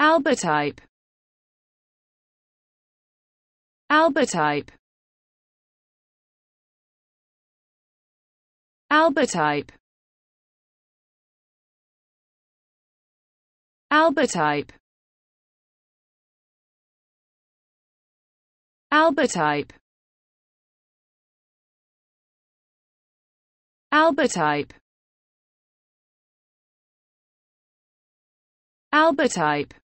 Albertype. Albertype. Albertype. Albertype. Albertype. Albertype. Albertype.